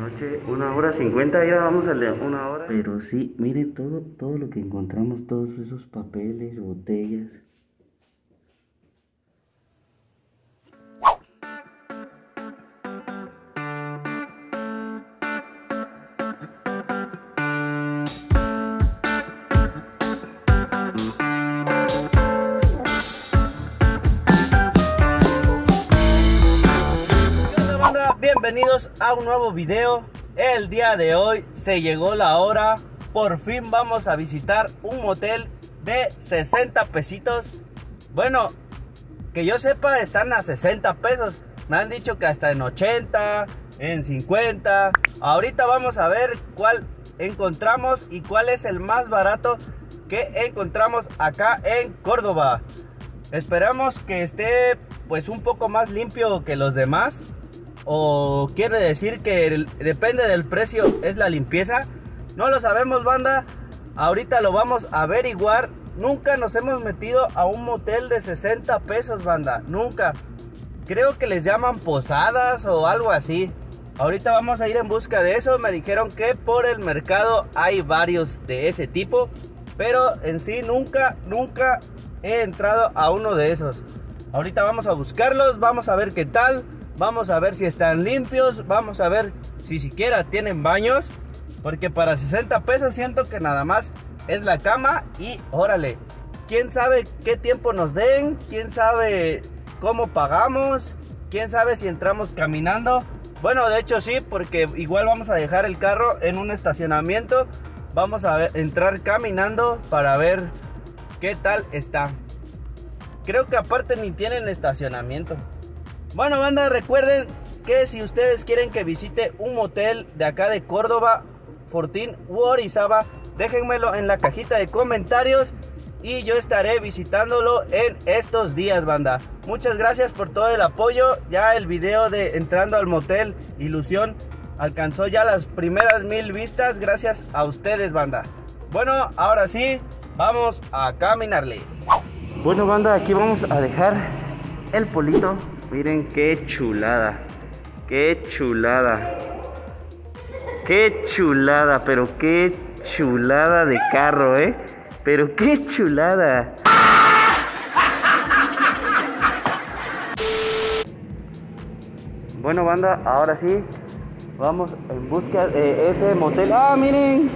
Noche, una hora cincuenta, ya vamos a leer una hora. Pero sí, miren todo, todo lo que encontramos, todos esos papeles, botellas. Bienvenidos a un nuevo video. El día de hoy se llegó la hora. Por fin vamos a visitar un motel de 60 pesitos. Bueno, que yo sepa están a 60 pesos. Me han dicho que hasta en 80, en 50. Ahorita vamos a ver cuál encontramos y cuál es el más barato que encontramos acá en Córdoba. Esperamos que esté pues un poco más limpio que los demás o quiere decir que depende del precio es la limpieza. No lo sabemos, banda. Ahorita lo vamos a averiguar. Nunca nos hemos metido a un motel de 60 pesos, banda. Nunca. Creo que les llaman posadas o algo así. Ahorita vamos a ir en busca de eso. Me dijeron que por el mercado hay varios de ese tipo. Pero en sí nunca, nunca he entrado a uno de esos. Ahorita vamos a buscarlos. Vamos a ver qué tal. Vamos a ver si están limpios. Vamos a ver si siquiera tienen baños. Porque para 60 pesos siento que nada más es la cama y órale. ¿Quién sabe qué tiempo nos den? ¿Quién sabe cómo pagamos? ¿Quién sabe si entramos caminando? Bueno, de hecho sí, porque igual vamos a dejar el carro en un estacionamiento. Vamos a entrar caminando para ver qué tal está. Creo que aparte ni tienen estacionamiento. Bueno, banda, recuerden que si ustedes quieren que visite un motel de acá de Córdoba, Fortín u Orizaba, déjenmelo en la cajita de comentarios y yo estaré visitándolo en estos días, banda. Muchas gracias por todo el apoyo. Ya el video de entrando al motel Ilusión alcanzó ya las primeras mil vistas gracias a ustedes, banda. Bueno, ahora sí, vamos a caminarle. Bueno, banda, aquí vamos a dejar el polito Miren qué chulada. Qué chulada. Qué chulada, pero qué chulada de carro, ¿eh? Pero qué chulada. Bueno, banda, ahora sí. Vamos en busca de ese motel. ¡Ah, miren!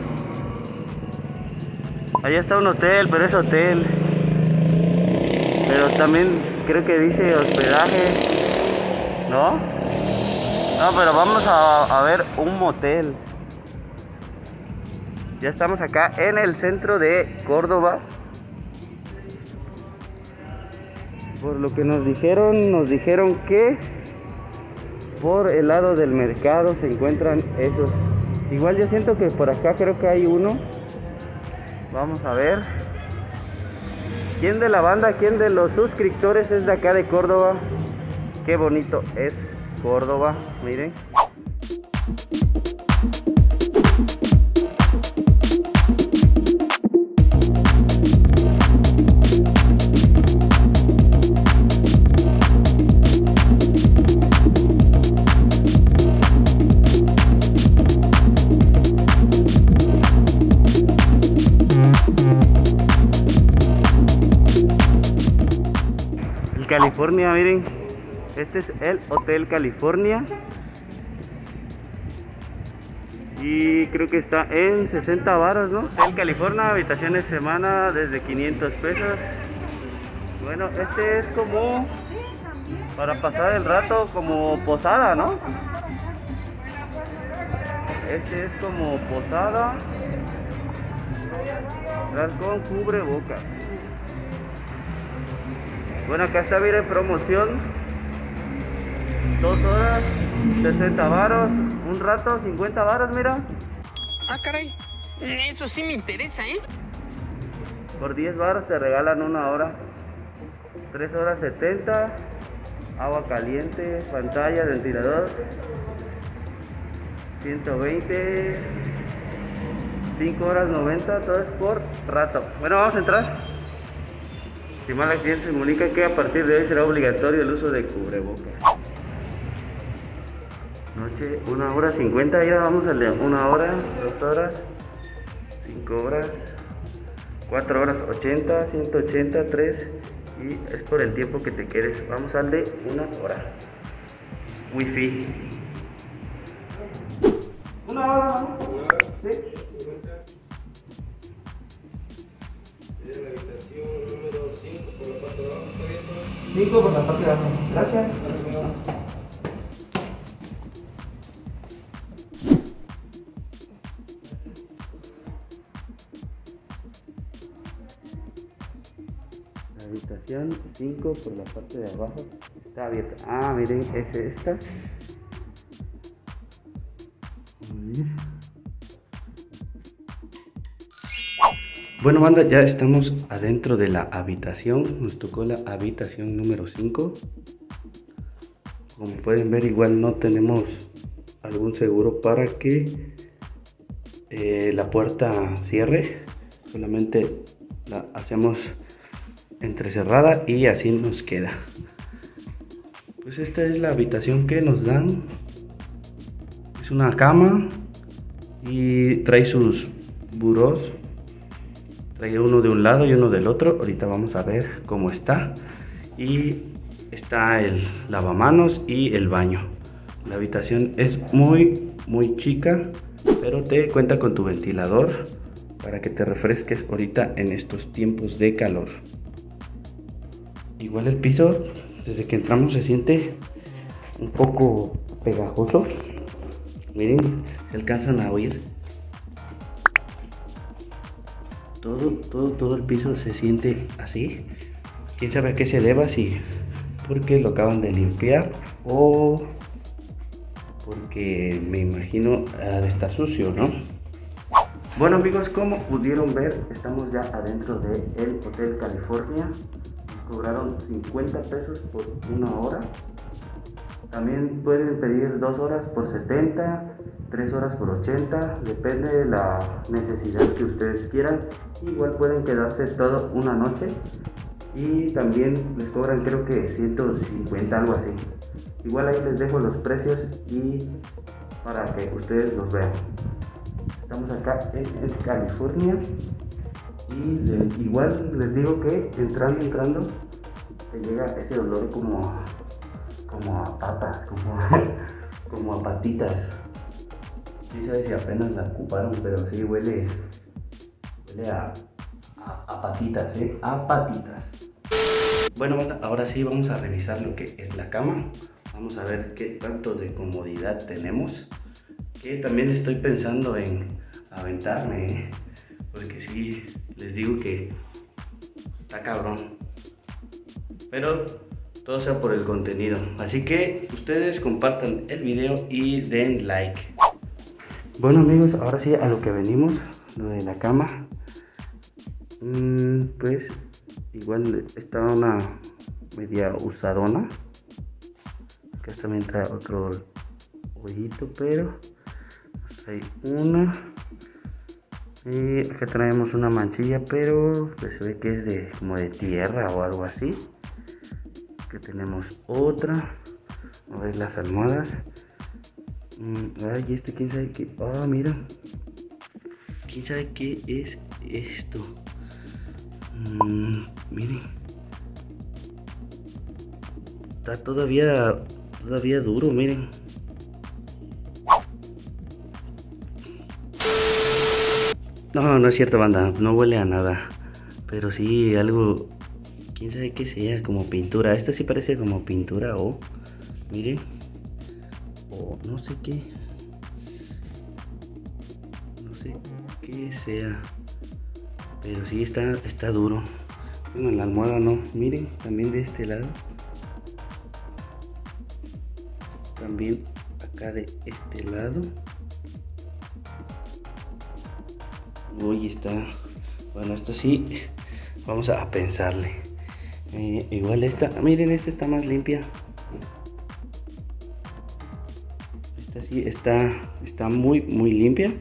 Allá está un hotel, pero es hotel. Pero también creo que dice hospedaje, ¿no? No, pero vamos a, ver un motel. Ya estamos acá en el centro de Córdoba. Por lo que nos dijeron, nos dijeron que por el lado del mercado se encuentran esos. Igual yo siento que por acá creo que hay uno. Vamos a ver. ¿Quién de la banda, quién de los suscriptores es de acá de Córdoba? Qué bonito es Córdoba, miren. California, miren. Este es el Hotel California. Y creo que está en 60 varas, ¿no? Hotel California, habitaciones semana desde 500 pesos. Bueno, este es como para pasar el rato como posada, ¿no? Este es como posada. Con boca bueno, acá está, miren, promoción. Dos horas, 60 varos. Un rato, 50 varos, mira. Ah, caray. Eso sí me interesa, ¿eh? Por 10 varos te regalan una hora. 3 horas 70. Agua caliente, pantalla, ventilador. 120. 5 horas 90, todo es por rato. Bueno, vamos a entrar. Estimada la cliente se comunica que a partir de hoy será obligatorio el uso de cubrebocas. Noche, una hora cincuenta, ya vamos a leer una hora, dos horas, cinco horas, cuatro horas, ochenta, ciento ochenta, tres y es por el tiempo que te quedes. Vamos al de una hora. Wi-Fi. Una hora, Cinco por la parte de abajo. Gracias. La habitación 5 por la parte de abajo está abierta. Ah, miren, es esta. A ver. Bueno, banda, ya estamos adentro de la habitación. Nos tocó la habitación número 5. Como pueden ver, igual no tenemos algún seguro para que eh, la puerta cierre. Solamente la hacemos entrecerrada y así nos queda. Pues esta es la habitación que nos dan. Es una cama y trae sus burós Trae uno de un lado y uno del otro. Ahorita vamos a ver cómo está. Y está el lavamanos y el baño. La habitación es muy, muy chica, pero te cuenta con tu ventilador para que te refresques ahorita en estos tiempos de calor. Igual el piso, desde que entramos se siente un poco pegajoso. Miren, se alcanzan a oír todo, todo, todo el piso se siente así. Quién sabe a qué se deba, si porque lo acaban de limpiar o porque me imagino ha de estar sucio, ¿no? Bueno amigos, como pudieron ver, estamos ya adentro del Hotel California. Cobraron 50 pesos por una hora. También pueden pedir dos horas por 70, 3 horas por 80, depende de la necesidad que ustedes quieran. Igual pueden quedarse toda una noche y también les cobran creo que 150, algo así. Igual ahí les dejo los precios y para que ustedes los vean. Estamos acá en, California y igual les digo que entrando, entrando, te llega ese olor como, como a patas, como, como a patitas. Sí sabe si apenas la ocuparon, pero sí huele, huele a, a, patitas, ¿eh? A patitas. Bueno, ahora sí vamos a revisar lo que es la cama. Vamos a ver qué tanto de comodidad tenemos. Que también estoy pensando en aventarme, ¿eh? porque sí, les digo que está cabrón. Pero todo sea por el contenido. Así que ustedes compartan el video y den like. Bueno amigos, ahora sí a lo que venimos, lo de la cama. Mm, pues igual está una media usadona. Acá también trae otro hoyito, pero hay una. Y acá traemos una manchilla, pero pues se ve que es de como de tierra o algo así. Que tenemos otra. A ver las almohadas. Mm, ay, este quién sabe qué. Ah, mira. ¿Quién sabe qué es esto? Mm, miren. Está todavía todavía duro, miren. No, no es cierto, banda. No huele a nada. Pero sí, algo. Quién sabe qué sea, como pintura. Esto sí parece como pintura o. miren no sé qué. No sé qué sea. Pero sí está, está duro. Bueno, la almohada no. Miren, también de este lado. También acá de este lado. Uy, está. Bueno, esto sí. Vamos a pensarle. Eh, igual esta. Miren, esta está más limpia. Está, está muy, muy limpia.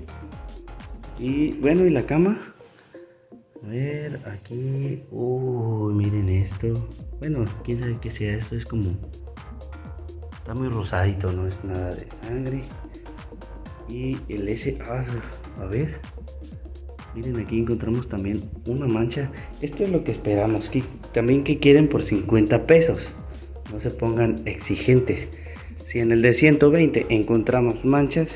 Y bueno, y la cama. A ver, aquí. Uy, miren esto. Bueno, quién sabe qué sea esto. Es como. Está muy rosadito, no es nada de sangre. Y el S, ah, a ver. Miren, aquí encontramos también una mancha. Esto es lo que esperamos. Que, también que quieren por 50 pesos. No se pongan exigentes. Si en el de 120 encontramos manchas,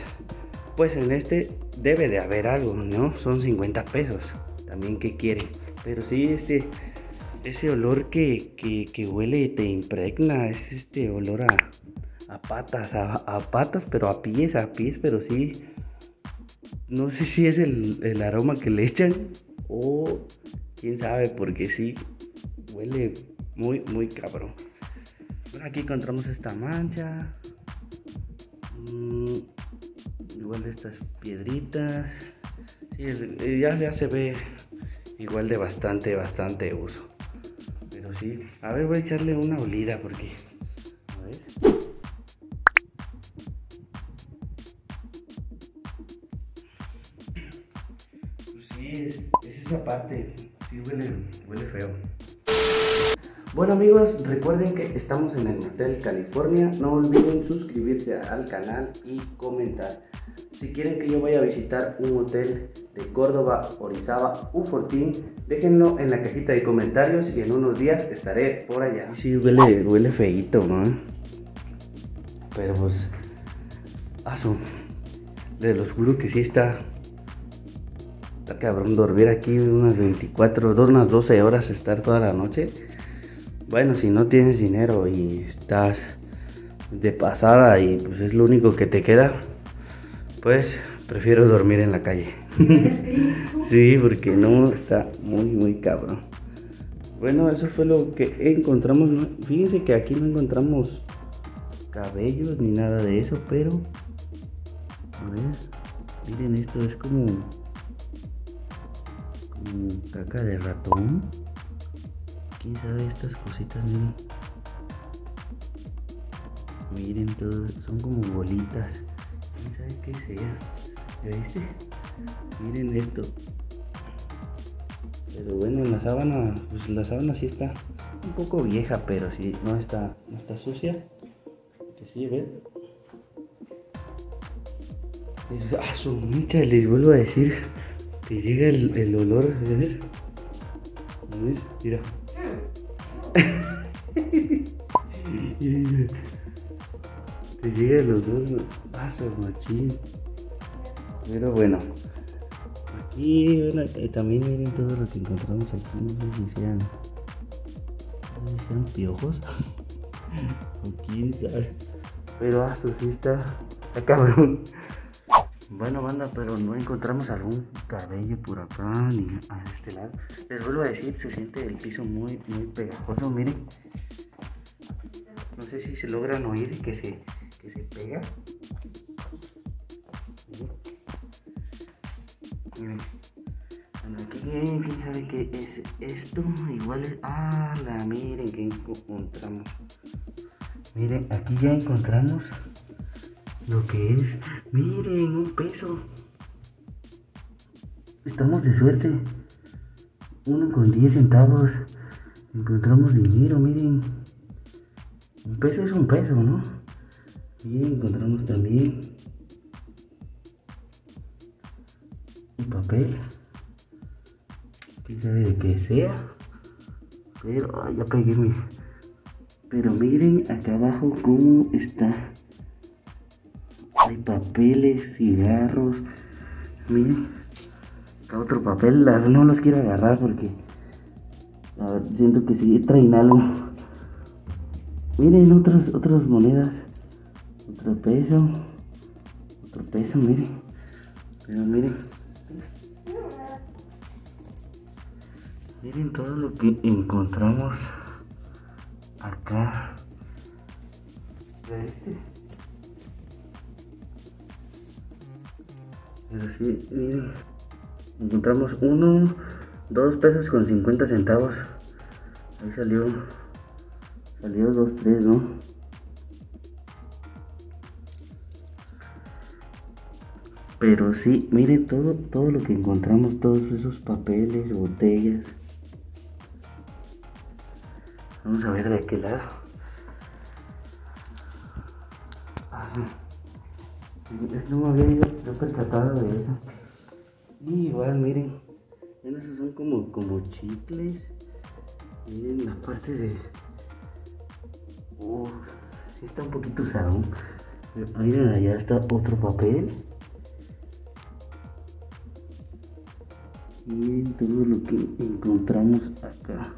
pues en este debe de haber algo, ¿no? Son 50 pesos. También que quieren. Pero sí, este, ese olor que, que, huele y te impregna, es este olor a, a patas, a, patas, pero a pies, a pies, pero sí. No sé si es el, aroma que le echan o quién sabe, porque sí huele muy, muy cabrón. Aquí encontramos esta mancha. Mm, igual estas piedritas. Sí, eh, ya, ya se ve igual de bastante, bastante uso. Pero sí, a ver, voy a echarle una olida porque. A ver. Pues sí, es, esa parte. Sí, huele, huele feo. Bueno amigos, recuerden que estamos en el Hotel California. No olviden suscribirse al canal y comentar. Si quieren que yo vaya a visitar un hotel de Córdoba, Orizaba u Fortín, déjenlo en la cajita de comentarios y en unos días estaré por allá. Sí, huele, huele feito, ¿no? Pero pues, aso, de los juro que sí está, está cabrón dormir aquí unas 24, unas 12 horas, estar toda la noche. Bueno, si no tienes dinero y estás de pasada y pues es lo único que te queda, pues prefiero dormir en la calle. sí, porque no está muy, muy cabrón. Bueno, eso fue lo que encontramos. Fíjense que aquí no encontramos cabellos ni nada de eso, pero. A ver, miren, esto es como. Como caca de ratón. ¿Quién sabe estas cositas? Miren. Miren, son como bolitas sabe qué sea. ¿Ya viste? Miren esto. Pero bueno, la sábana, pues la sábana sí está un poco vieja, pero sí, no está, no está sucia. Que sí, ven. Ah, su micha, les vuelvo a decir que llega el, olor. ¿Ves? Mira. Te llega los dos pasos, machín. Pero bueno, aquí eh, también miren todo lo que encontramos aquí. No sé si sean, no sé si sean piojos o quién sabe. Pero hasta sí está, está cabrón. Bueno, banda, pero no encontramos algún cabello por acá ni a este lado. Les vuelvo a decir, se siente el piso muy, muy pegajoso. Miren, no sé si se logran oír que se que se pega. Miren. Bueno, aquí quién sabe qué es esto. Igual es. Ah, la miren que encontramos. Miren, aquí ya encontramos lo que es. Miren, un peso. Estamos de suerte. Uno con 10 centavos. Encontramos dinero, miren. Un peso es un peso, ¿no? Y encontramos también un papel. Quién sabe de qué sea. Pero ya pegué mi. Pero miren acá abajo cómo está. Hay papeles, cigarros. Miren. Acá otro papel. No los quiero agarrar porque. Siento que sí traen algo. Miren otras otras monedas. Otro peso. Otro peso, miren. Pero miren. Miren todo lo que encontramos acá. este? Pero sí, miren. Encontramos uno, dos pesos con 50 centavos. Ahí salió. Salió dos, tres, ¿no? Pero sí, miren todo, todo lo que encontramos, todos esos papeles, botellas. Vamos a ver de qué lado. No me había yo, yo percatado de eso. Y igual, miren. Esos son como, como chicles. Miren la parte de. Uf, sí está un poquito usado. Miren, allá está otro papel. Y todo lo que encontramos acá.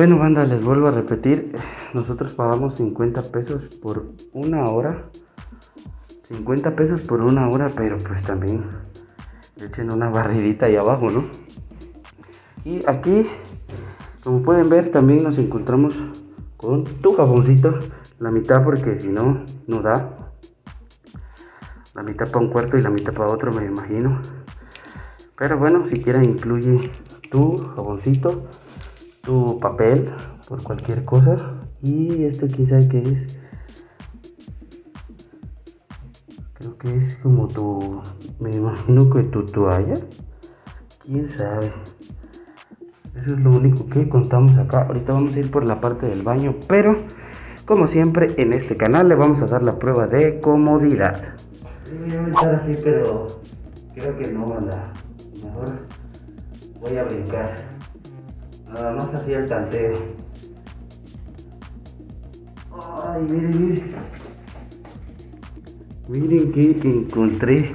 Bueno, banda, les vuelvo a repetir. Nosotros pagamos 50 pesos por una hora. 50 pesos por una hora, pero pues también echen una barridita ahí abajo, ¿no? Y aquí, como pueden ver, también nos encontramos con tu jaboncito. La mitad porque si no, no da. La mitad para un cuarto y la mitad para otro, me imagino. Pero bueno, si quieren incluye tu jaboncito tu papel por cualquier cosa. Y esto sabe qué es. Creo que es como tu me imagino que tu toalla. Quién sabe. Eso es lo único que contamos acá. Ahorita vamos a ir por la parte del baño pero como siempre en este canal le vamos a dar la prueba de comodidad. Voy a estar así pero creo que no mejor voy a brincar Nada más así el tanteo. Ay, miren, miren. Miren que encontré.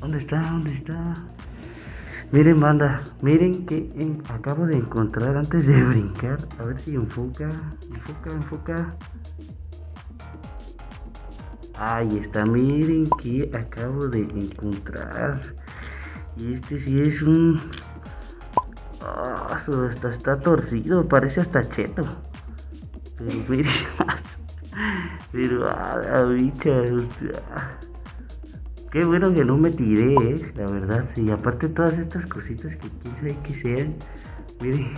¿Dónde está? ¿Dónde está? Miren, banda. Miren que acabo de encontrar antes de brincar. A ver si enfoca. Enfoca, enfoca. Ahí está. Miren que acabo de encontrar. Y este sí es un Ah, está, está torcido, parece hasta cheto. Pero mire Pero ah, la bicha, Qué bueno que no me tiré, eh, la verdad. Sí, aparte todas estas cositas que quién sabe que sean. Mire.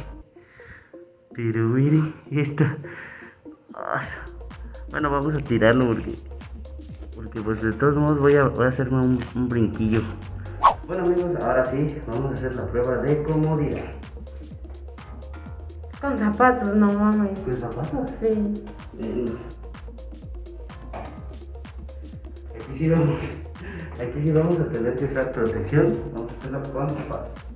Pero mire, esta. Ah, bueno, vamos a tirarlo porque. Porque pues de todos modos voy a, voy a hacerme un, un brinquillo. Bueno amigos, ahora sí, vamos a hacer la prueba de comodidad. Con zapatos, no mames. ¿Con zapatos? Sí. Aquí sí vamos, aquí sí vamos a tener que usar protección. Vamos a hacerla con zapatos.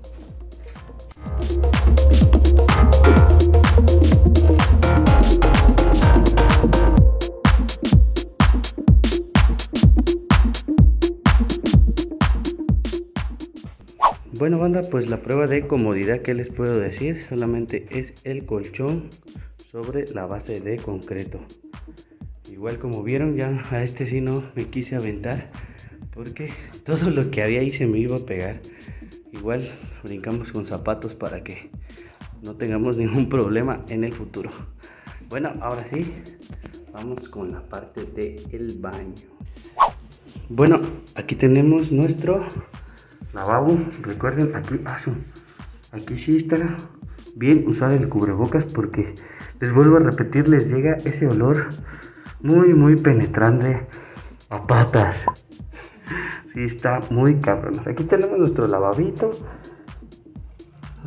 Bueno banda, pues la prueba de comodidad que les puedo decir solamente es el colchón sobre la base de concreto. Igual como vieron ya a este sí no me quise aventar porque todo lo que había ahí se me iba a pegar. Igual brincamos con zapatos para que no tengamos ningún problema en el futuro. Bueno, ahora sí, vamos con la parte del el baño. Bueno, aquí tenemos nuestro lavabo, recuerden aquí, ah, aquí sí está bien usar el cubrebocas porque les vuelvo a repetir, les llega ese olor muy muy penetrante a patas. Sí está muy cabrón. Aquí tenemos nuestro lavabito.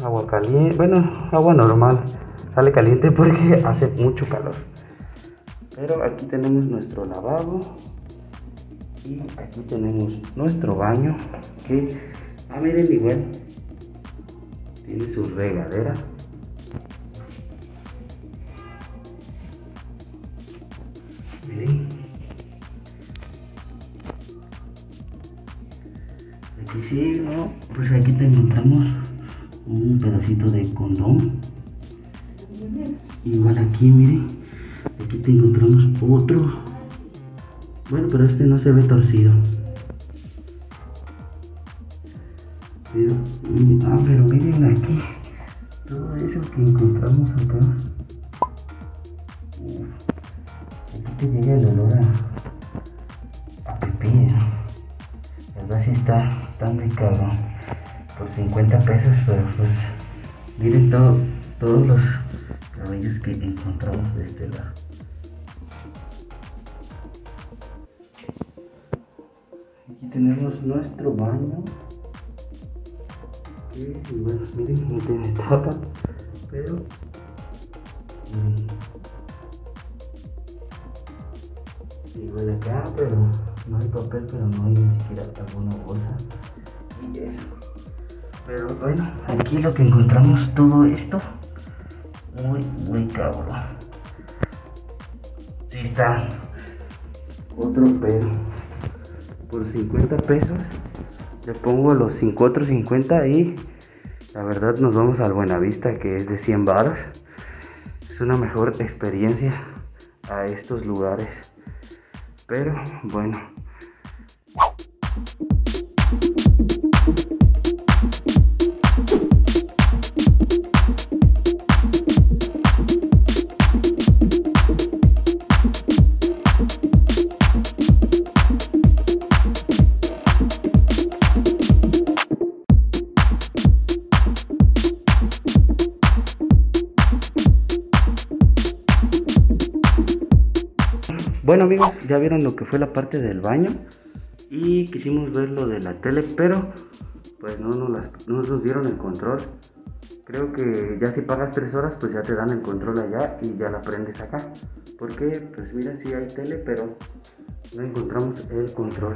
Agua caliente, bueno, agua normal. Sale caliente porque hace mucho calor. Pero aquí tenemos nuestro lavabo y aquí tenemos nuestro baño que ah miren igual tiene su regadera. Miren. Aquí sí no pues aquí te encontramos un pedacito de condón. Igual aquí miren aquí te encontramos otro bueno, pero este no se ve torcido. ah, pero miren aquí. Todo eso que encontramos acá. aquí te llega el olor a, a pipí. ¿eh? La verdad sí está, está muy cabrón. Por 50 pesos, pero pues miren todo, todos los baño. Y bueno, miren, no tiene tapa, pero mm, igual acá, pero no hay papel, pero no hay ni siquiera alguna bolsa. Y eso. Pero bueno, aquí lo que encontramos todo esto, muy, muy cabrón. Sí está otro pedo. Por 50 pesos le pongo los 450 y la verdad nos vamos al Buenavista que es de 100 baros. Es una mejor experiencia a estos lugares. Pero bueno. Bueno amigos, ya vieron lo que fue la parte del baño y quisimos ver lo de la tele, pero pues no nos, dieron el control. Creo que ya si pagas 3 horas, pues ya te dan el control allá y ya la prendes acá. Porque, pues mira, sí hay tele, pero no encontramos el control.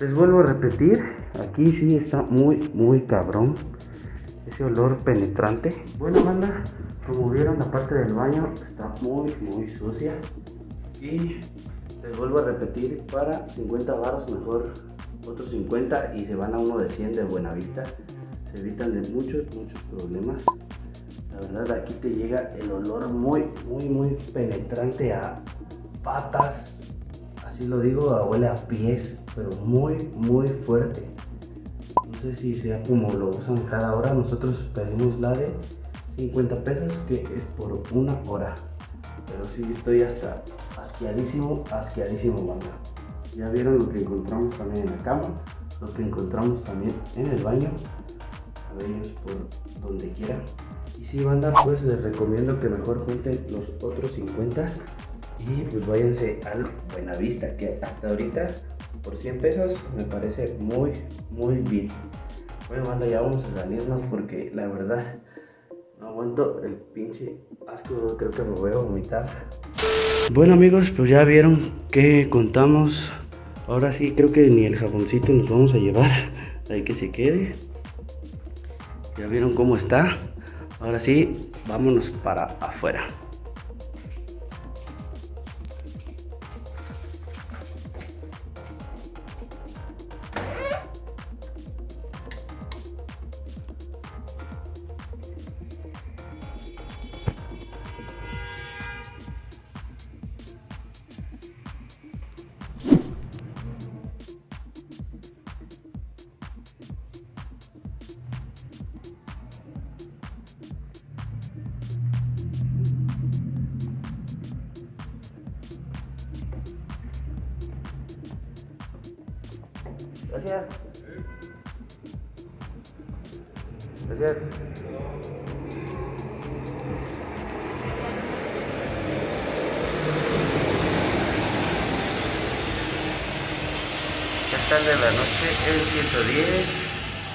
Les vuelvo a repetir, aquí sí está muy, muy cabrón. Ese olor penetrante. Bueno, banda, como vieron, la parte del baño está muy, muy sucia. Y les vuelvo a repetir, para 50 baros mejor otros 50 y se van a uno de 100 de Buenavista. Se evitan de muchos, muchos problemas. La verdad aquí te llega el olor muy, muy, muy penetrante a patas. Así lo digo, a- huele a pies, pero muy, muy fuerte. No sé si sea como lo usan cada hora. Nosotros pedimos la de 50 pesos, que es por una hora. Pero sí estoy hasta asqueadísimo, asqueadísimo, banda. Ya vieron lo que encontramos también en la cama, lo que encontramos también en el baño. Cabellos por donde quiera. Y si banda, pues les recomiendo que mejor junten los otros 50 y pues váyanse al Buenavista, que hasta ahorita por 100 pesos me parece muy, muy bien. Bueno, banda, ya vamos a salirnos porque la verdad no aguanto el pinche asco, creo que me voy a vomitar. Bueno amigos, pues ya vieron que contamos. Ahora sí, creo que ni el jaboncito nos vamos a llevar. Hay que se quede. Ya vieron cómo está. Ahora sí, vámonos para afuera. Gracias. Gracias. Ya tarde de la noche el 110,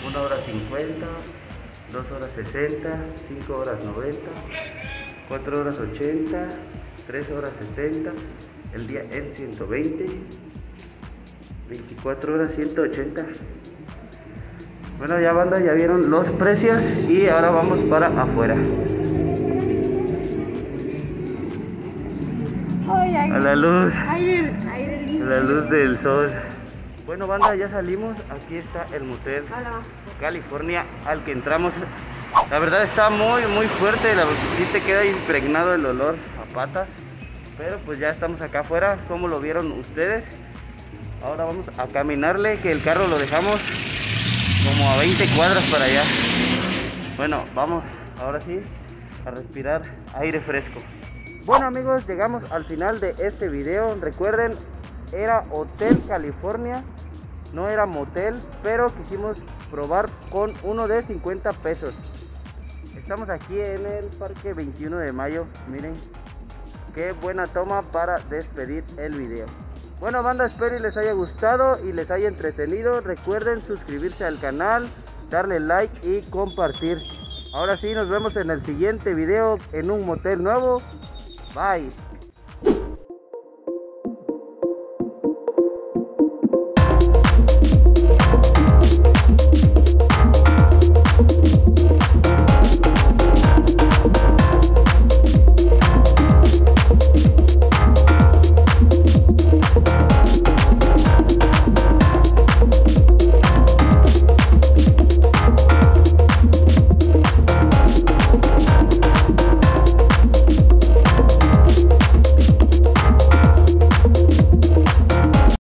1 hora 50, 2 horas 60, 5 horas 90, 4 horas 80, 3 horas 70, el día en 120, 24 horas 180. Bueno, ya banda, ya vieron los precios y ahora vamos para afuera. Ay, ay, A la luz, a la luz del sol. Bueno, banda, ya salimos. Aquí está el motel Hola. California al que entramos. La verdad está muy, muy fuerte. La, sí te queda impregnado el olor a patas. Pero pues ya estamos acá afuera. como lo vieron ustedes? Ahora vamos a caminarle, que el carro lo dejamos como a 20 cuadras para allá. Bueno, vamos ahora sí a respirar aire fresco. Bueno amigos, llegamos al final de este video. Recuerden, era Hotel California, no era motel, pero quisimos probar con uno de 50 pesos. Estamos aquí en el Parque 21 de Mayo, miren. Qué buena toma para despedir el video. Bueno banda, espero y les haya gustado y les haya entretenido. Recuerden suscribirse al canal, darle like y compartir. Ahora sí, nos vemos en el siguiente video en un motel nuevo. Bye.